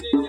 shit.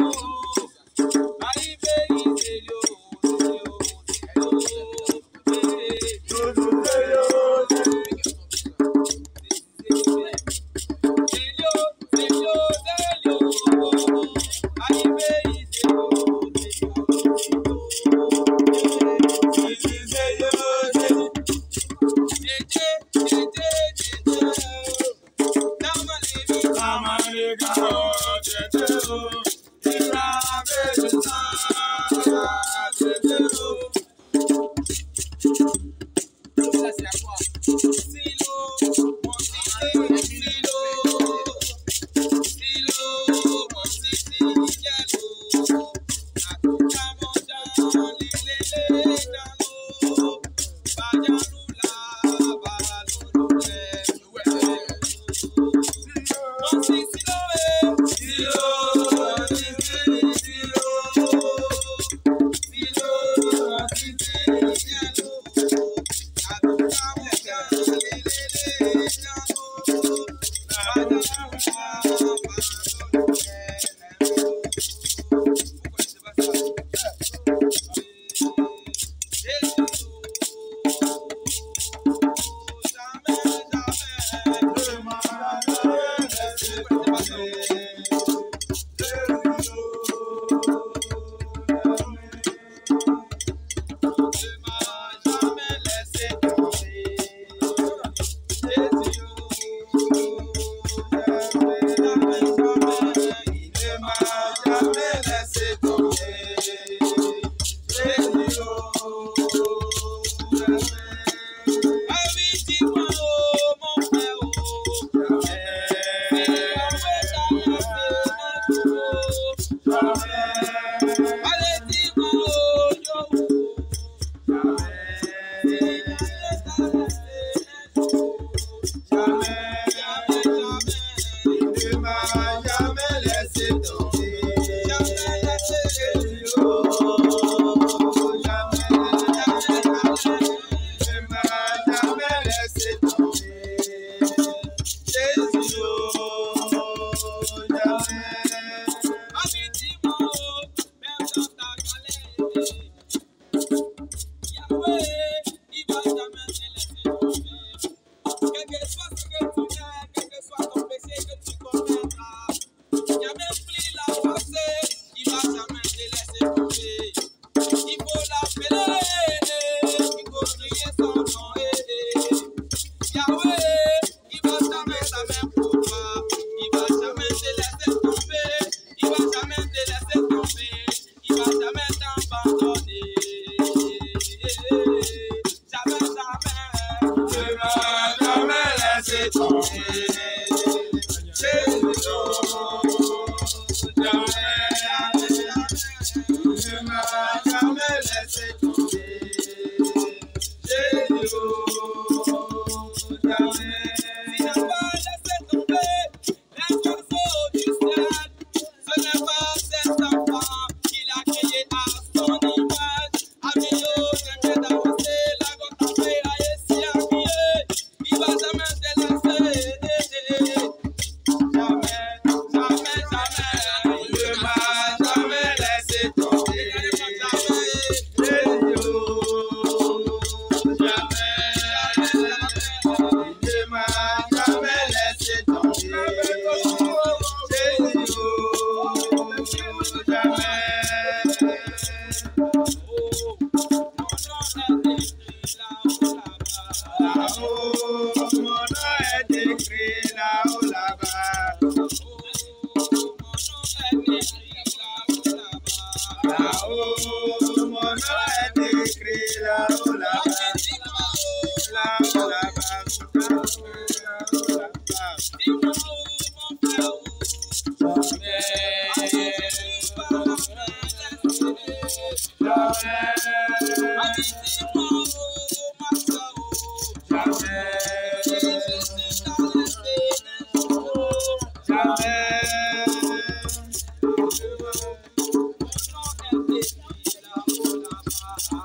Yeah.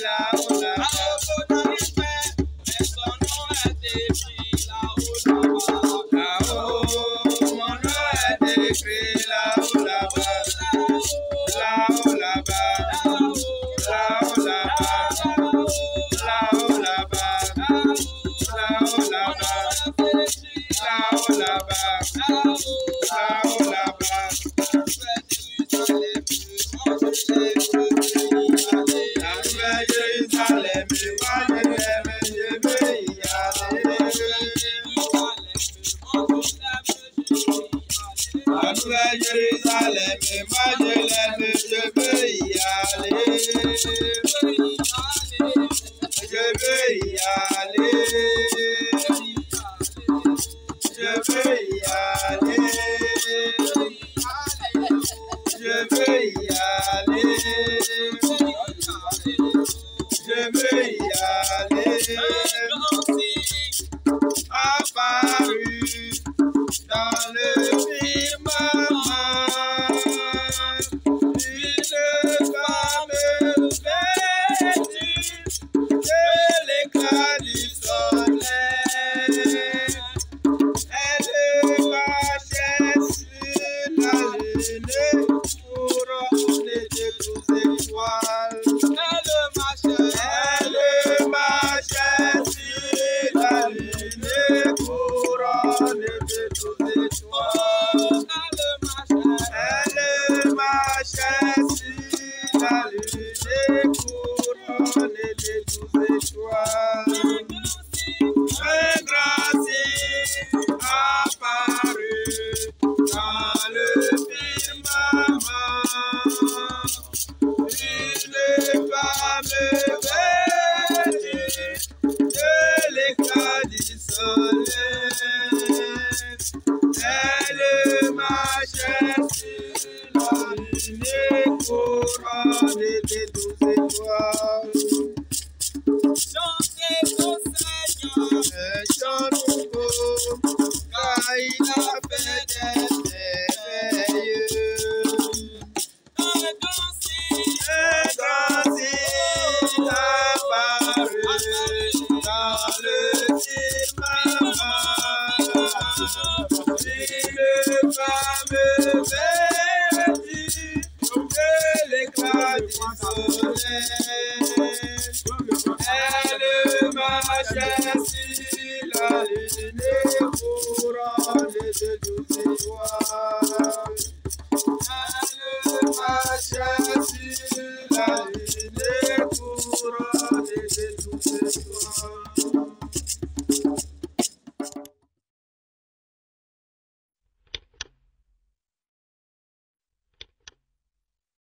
la couronnée marchait sur